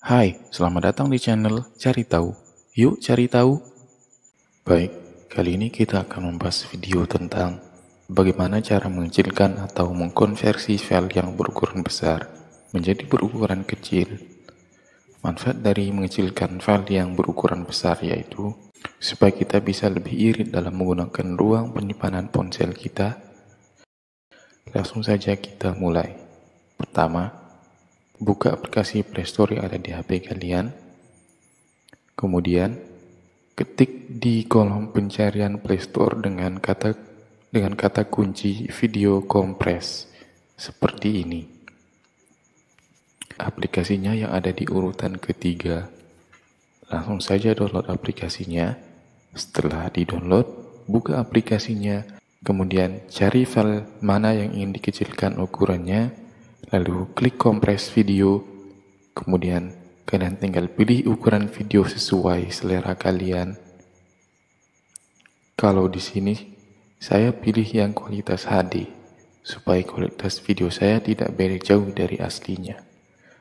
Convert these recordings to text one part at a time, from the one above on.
Hai, selamat datang di channel Cari Tahu. Yuk cari tahu. Baik, kali ini kita akan membahas video tentang bagaimana cara mengecilkan atau mengkonversi file yang berukuran besar menjadi berukuran kecil. Manfaat dari mengecilkan file yang berukuran besar yaitu supaya kita bisa lebih irit dalam menggunakan ruang penyimpanan ponsel kita. Langsung saja kita mulai. Pertama, buka aplikasi Playstore yang ada di HP kalian. Kemudian, ketik di kolom pencarian Playstore dengan kata dengan kata kunci video kompres seperti ini. Aplikasinya yang ada di urutan ketiga. Langsung saja download aplikasinya. Setelah di-download, buka aplikasinya, kemudian cari file mana yang ingin dikecilkan ukurannya, lalu klik kompres video, kemudian kalian tinggal pilih ukuran video sesuai selera kalian. Kalau di sini saya pilih yang kualitas HD supaya kualitas video saya tidak beda jauh dari aslinya.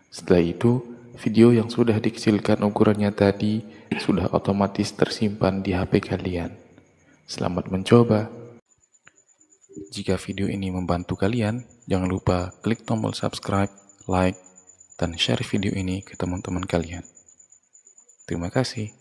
Setelah itu, video yang sudah dikecilkan ukurannya tadi sudah otomatis tersimpan di HP kalian. Selamat mencoba. Jika video ini membantu kalian, jangan lupa klik tombol subscribe, like, dan share video ini ke teman-teman kalian. Terima kasih.